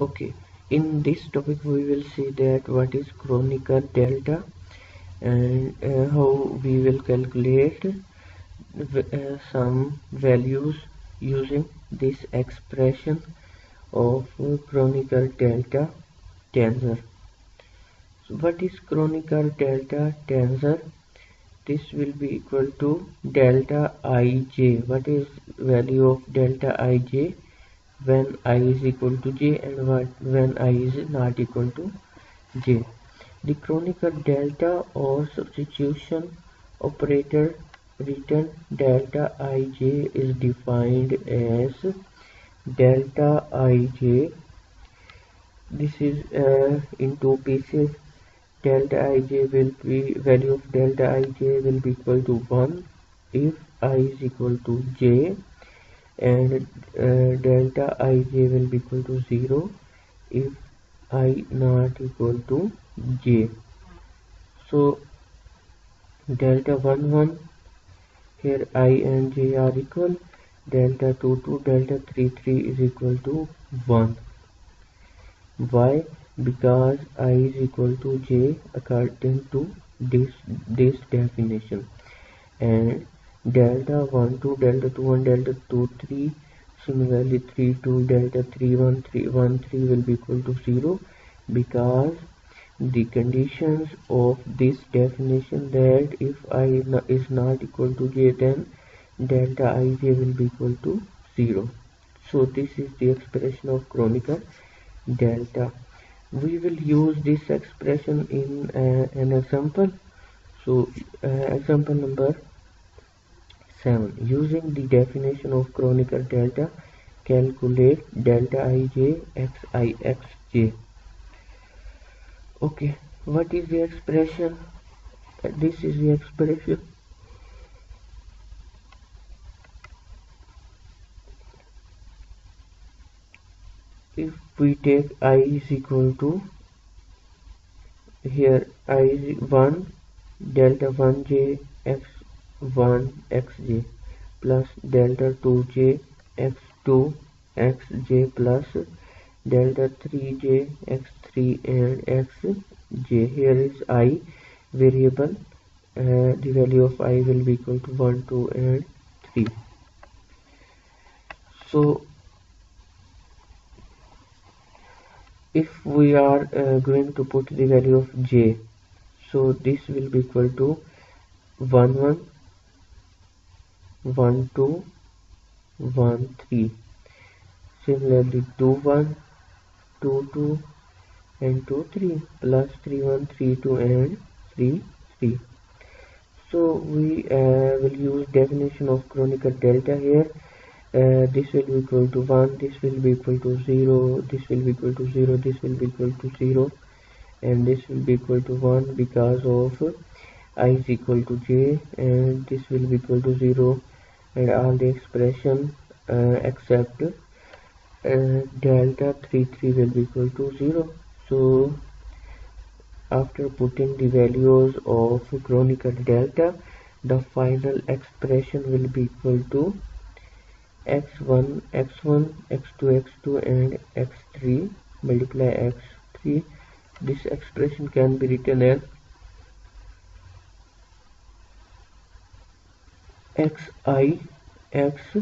okay. In this topic we will see that what is Kronecker delta and uh, how we will calculate uh, some values using this expression of Kronecker delta tensor. So what is Kronecker delta tensor? This will be equal to delta ij what is value of delta ij when i is equal to j and when i is not equal to j. The Kronecker delta or substitution operator written delta ij is defined as delta ij this is uh, in two pieces. Delta ij will be value of delta ij will be equal to 1 if i is equal to j and uh, delta ij will be equal to 0 if i not equal to j. So delta 1 1 here i and j are equal delta 2 2 delta 3 3 is equal to 1 why? Because i is equal to j according to this this definition. And delta 1 2 delta 2 1 delta 2 3 similarly 3 2 delta 3 1 3 1 3 will be equal to 0 because the conditions of this definition that if i is not equal to j then delta ij will be equal to 0 so this is the expression of Kronecker delta. We will use this expression in uh, an example. So uh, example number 7. Using the definition of Kronecker delta, calculate delta ij xij. Okay, what is the expression? Uh, this is the expression. If we take i is equal to here i is 1 delta 1j x 1 xj plus delta 2j x2 xj plus delta 3j x3 and xj here is i variable uh, the value of i will be equal to 1 2 and 3 so if we are uh, going to put the value of j so this will be equal to 1 1 1 2 1 3 similarly 2 1 2 2 and 2 3 plus 3 1 3 2 and 3 3 so we uh, will use definition of Kronecker delta here. Uh, this will be equal to 1 this will be equal to 0 this will be equal to 0 this will be equal to 0 and this will be equal to 1 because of i is equal to j and this will be equal to 0 and all the expression uh, except uh, delta 3 3 will be equal to 0 so after putting the values of Kronecker delta the final expression will be equal to x1 x1 x2 x2 and x3 multiply x3 this expression can be written as xi xi